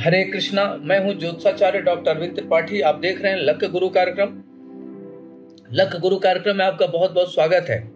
हरे कृष्णा, मैं हूँ ज्योतिषाचार्य डॉक्टर अरविंद त्रिपाठी। आप देख रहे हैं लक गुरु कार्यक्रम। लक गुरु कार्यक्रम में आपका बहुत बहुत स्वागत है।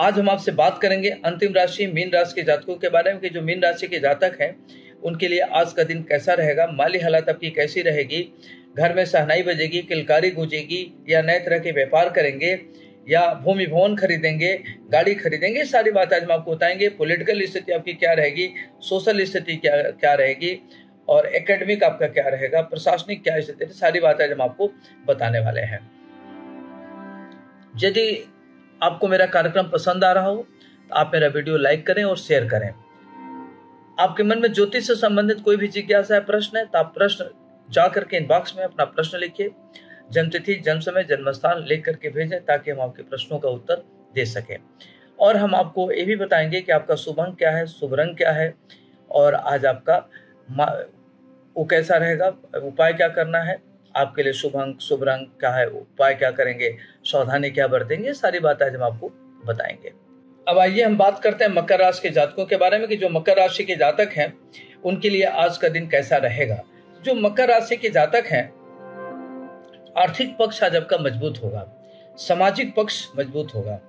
आज हम आपसे बात करेंगे अंतिम राशि मीन राशि के जातकों के बारे में कि जो मीन राशि के जातक हैं, उनके लिए आज का दिन कैसा रहेगा, माली हालत आपकी कैसी रहेगी, घर में सहनाई बजेगी, किलकारी गूंजेगी, या नए तरह के व्यापार करेंगे, या भूमि भवन खरीदेंगे, गाड़ी खरीदेंगे सारी बात आज हम आपको बताएँगे। पॉलिटिकल स्थिति आपकी क्या रहेगी सोशल स्थिति क्या क्या रहेगी और एकेडमिक आपका क्या रहेगा, प्रशासनिक क्या स्थिति सारी बातें हम आपको बताने वाले हैं। यदि आपको मेरा कार्यक्रम पसंद आ रहा हो तो आप मेरा वीडियो लाइक करें और शेयर करें। आपके मन में ज्योतिष से संबंधित कोई भी जिज्ञासा है, प्रश्न है तो आप प्रश्न जा करके इनबॉक्स में अपना प्रश्न लिखिए, जन्मतिथि जन्म समय जन्म स्थान लिख करके भेजें, ताकि हम आपके प्रश्नों का उत्तर दे सकें। और हम आपको ये भी बताएँगे कि आपका शुभ अंक क्या है, शुभ रंग क्या है, और आज आपका वो कैसा रहेगा? उपाय क्या करना है? आपके लिए शुभ अंक, शुभ रंग क्या है? उपाय क्या करेंगे? सावधानी क्या बरतेंगे? सारी बात आज हम आपको बताएँगे। अब आइए हम बात करते हैं मकर राशि के जातकों के बारे में कि जो मकर राशि के जातक हैं, उनके लिए आज का दिन कैसा रहेगा? जो मकर राशि के जातक हैं, आर्थिक पक्ष आज आपका मज़बूत होगा। सामाजिक पक्ष मज़बूत होगा।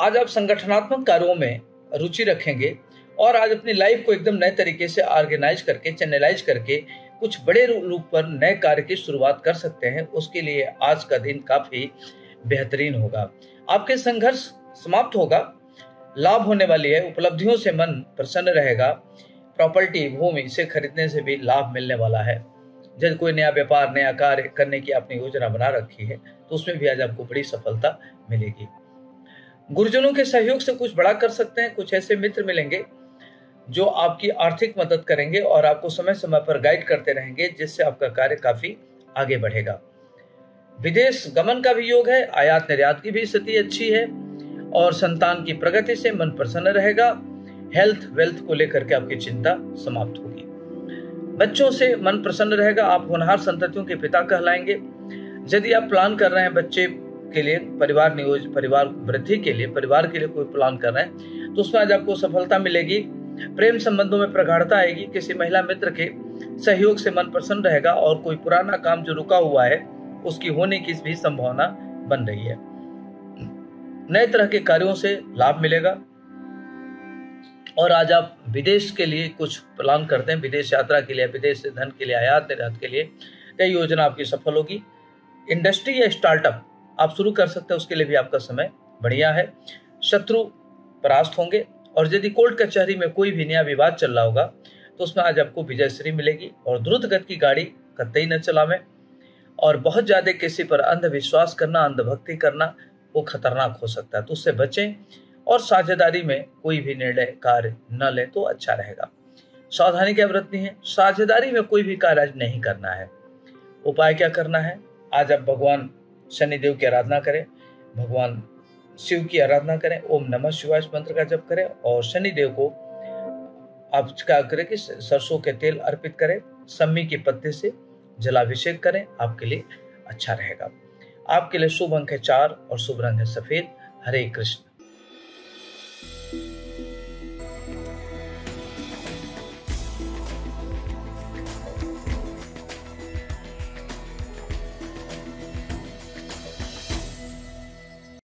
आज आप संगठनात्मक कार्यों में रुचि रखेंगे और आज अपनी लाइफ को एकदम नए तरीके से ऑर्गेनाइज करके चैनलाइज करके, कुछ बड़े रूप पर नए कार्य की शुरुआत कर सकते हैं, उसके लिए आज का दिन काफ़ी बेहतरीन होगा। आपके संघर्ष समाप्त होगा, लाभ होने वाली है, उपलब्धियों से मन प्रसन्न रहेगा प्रॉपर्टी भूमि इसे खरीदने से भी लाभ मिलने वाला है। जब कोई नया व्यापार, नया कार्य करने की आपने योजना बना रखी है तो उसमें भी आज आपको बड़ी सफलता मिलेगी। गुरुजनों के सहयोग से कुछ बड़ा कर सकते हैं, कुछ ऐसे मित्र मिलेंगे जो आपकी आर्थिक मदद करेंगे और आपको समय समय पर गाइड करते रहेंगे, जिससे आपका कार्य काफ़ी आगे बढ़ेगा। विदेश गमन का भी योग है, आयात निर्यात की भी स्थिति अच्छी है और संतान की प्रगति से मन प्रसन्न रहेगा। हेल्थ वेल्थ को लेकर के आपकी चिंता समाप्त होगी। बच्चों से मन प्रसन्न रहेगा, आप होनहार संततियों के पिता कहलाएँगे। यदि आप प्लान कर रहे हैं बच्चे के लिए, परिवार नियोज, परिवार वृद्धि के लिए, परिवार के लिए कोई प्लान कर रहे हैं तो उसमें आज आपको सफलता मिलेगी। प्रेम संबंधों में प्रगाढ़ता आएगी, किसी महिला मित्र के सहयोग से मन प्रसन्न रहेगा और कोई पुराना काम जो रुका हुआ है, उसकी होने की भी संभावना बन रही है। नए तरह के कार्यों से लाभ मिलेगा। और आज आप विदेश के लिए कुछ प्लान करते हैं, विदेश यात्रा के लिए, विदेश से धन के लिए, आयात निर्यात के लिए, कई योजना आपकी सफल होगी। इंडस्ट्री या स्टार्टअप, आप शुरू कर सकते हैं, उसके लिए भी आपका समय बढ़िया है। शत्रु परास्त होंगे और यदि कोर्ट कचहरी में कोई भी नया विवाद चल रहा होगा तो उसमें आज आपको विजय श्री मिलेगी और द्रुत गति की गाड़ी कतई न चलावे। और बहुत ज़्यादा किसी पर अंधविश्वास करना, अंधभक्ति करना, वो खतरनाक हो सकता है। तो उससे बचें और साझेदारी में कोई भी निर्णय, कार्य न ले तो अच्छा रहेगा। सावधानी क्या बरतनी है। साझेदारी में कोई भी कार्य आज नहीं करना है। उपाय क्या करना है? आज आप भगवान शनिदेव की आराधना करें। भगवान शिव की आराधना करें, ओम नमः शिवाय मंत्र का जप करें और शनिदेव को आप क्या करें कि सरसों के तेल अर्पित करें, सम्मी के पत्ते से जलाभिषेक करें, आपके लिए अच्छा रहेगा। आपके लिए शुभ अंक है चार और शुभ रंग है सफ़ेद। हरे कृष्ण।